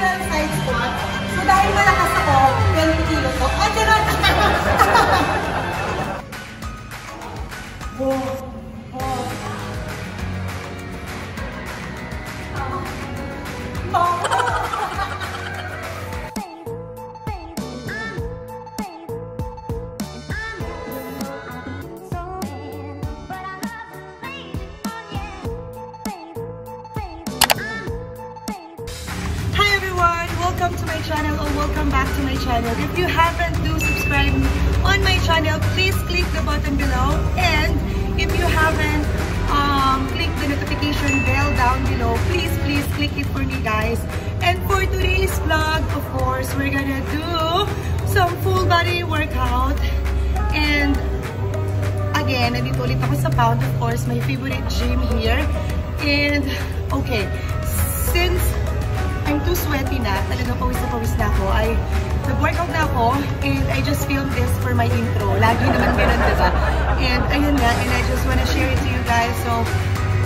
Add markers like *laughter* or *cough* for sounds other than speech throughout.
lateral side squat. So dahil malakas ako, 20 kilo to. Ah, charot! oh, oh. My channel or welcome back to my channel. If you haven't do subscribe on my channel, please click the button below. And if you haven't um, click the notification bell down below, please, please click it for me guys. And for today's vlog, of course, we're gonna do some full body workout. And again, nandito ulit ako sa Pound, of course, my favorite gym here. And, okay, since I'm too sweaty na, talaga pawis na pawis na ako, I nag-workout na ako, and I just filmed this for my intro. Lagi naman ganun, diba? And ayun nga, and I just wanna share it to you guys so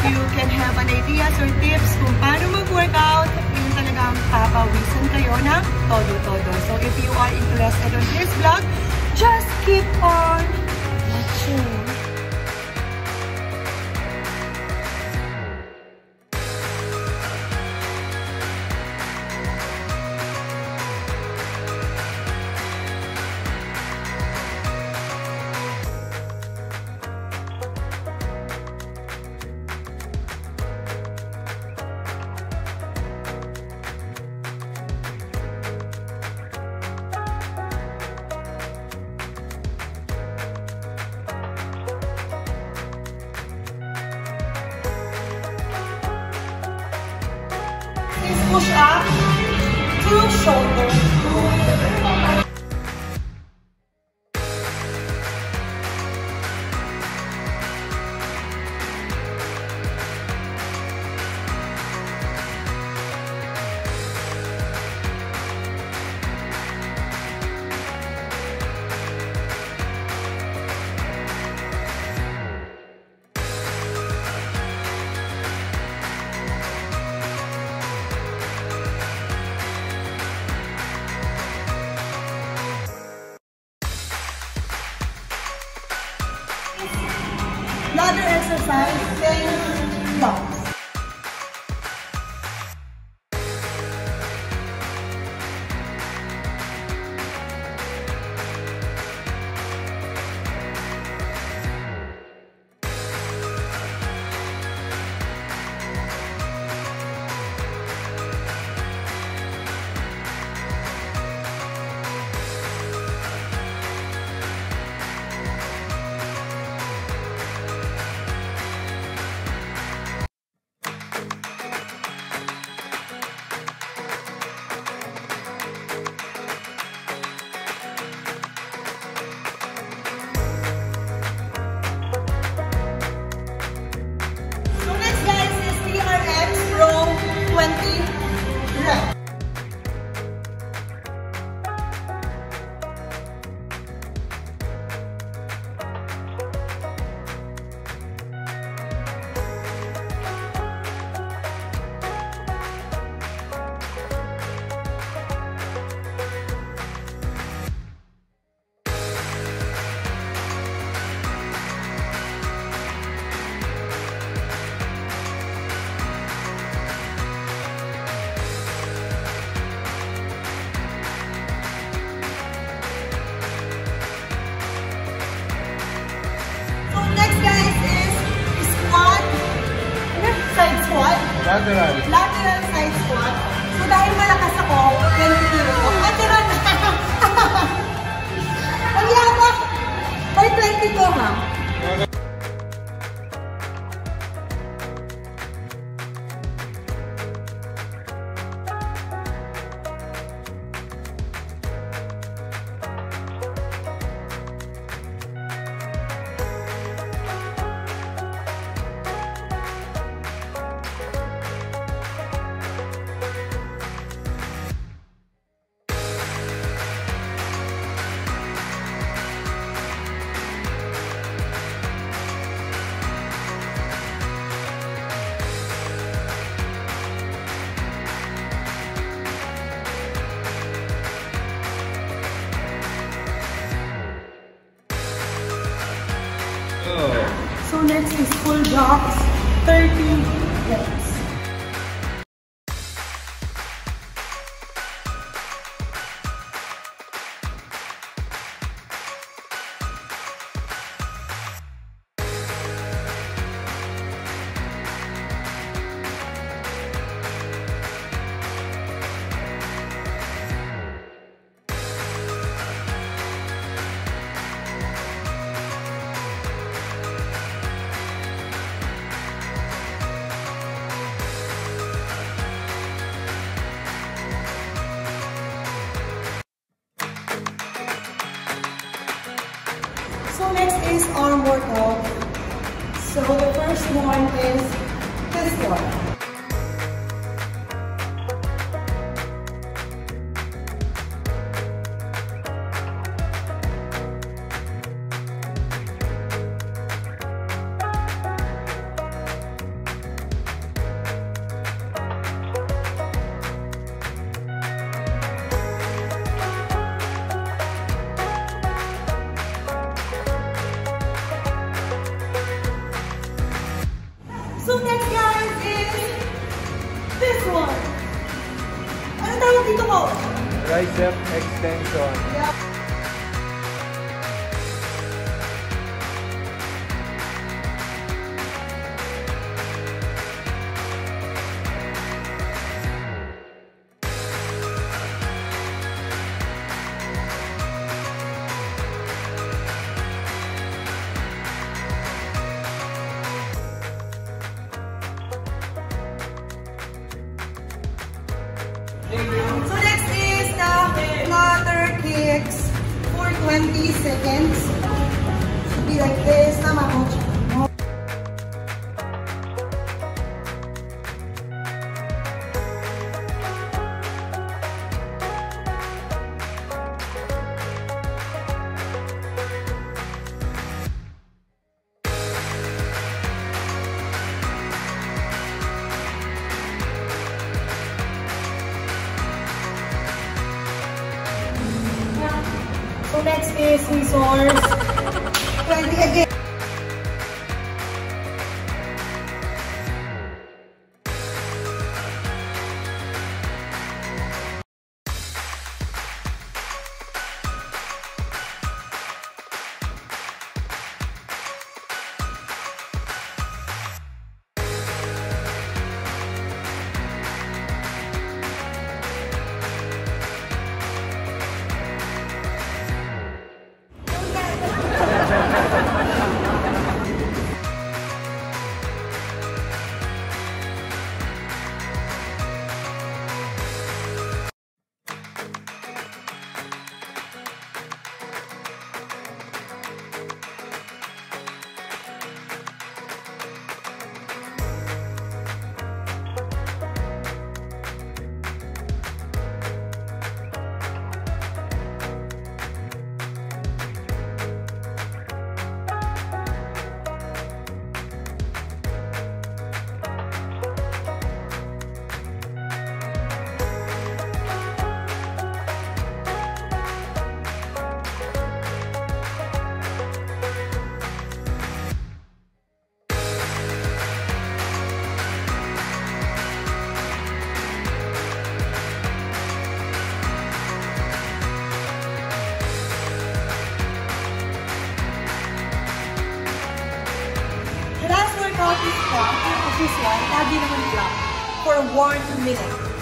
you can have an ideas or tips kung paano mag-workout, yung talagang papawisan kayo na todo-todo. So if you are interested on this vlog, just keep on watching. vamos a Crossover. another exercise, then. full Thank 30 one is this one. tricep extension. ends. Should be like this. next is resource one minute.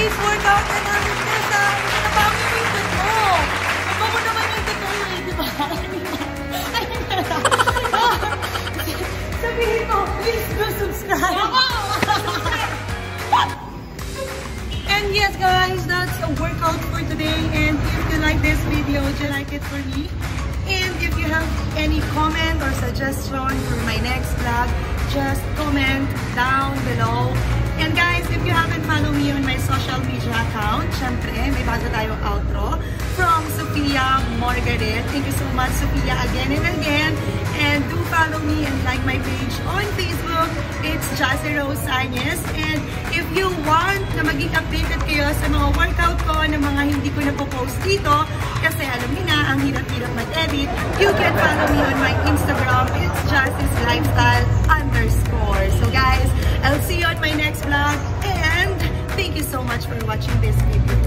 Today's workout na namin na sa napangin yung dito. Mabango naman yung dito eh, di ba? *laughs* *laughs* Sabihin mo, please do subscribe. *laughs* and yes guys, that's a workout for today. And if you like this video, would you like it for me? And if you have any comment or suggestion for my next vlog, just comment down below And guys, if you haven't followed me on my social media account, syempre, may bago tayong outro from Sophia Margaret. Thank you so much, Sophia, again and again. And do follow me and like my page on Facebook. It's Jassy Rose Sanyes. And if you want na maging updated kayo sa mga workout ko, na mga hindi ko na post dito, kasi alam niyo na, ang hirap-hirap mag-edit, you can follow me on my Instagram. It's Jassy's Lifestyle underscore. So guys, I'll see you on my next vlog. And thank you so much for watching this video.